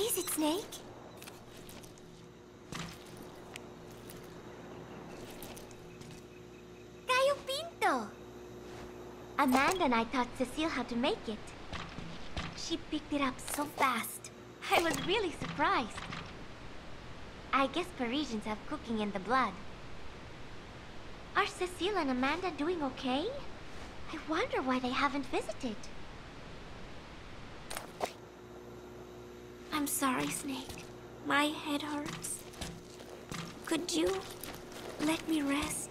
is it, Snake? Gallo Pinto! Amanda and I taught Cecile how to make it. She picked it up so fast. I was really surprised. I guess Parisians have cooking in the blood. Are Cecile and Amanda doing okay? I wonder why they haven't visited. I'm sorry, Snake. My head hurts. Could you let me rest?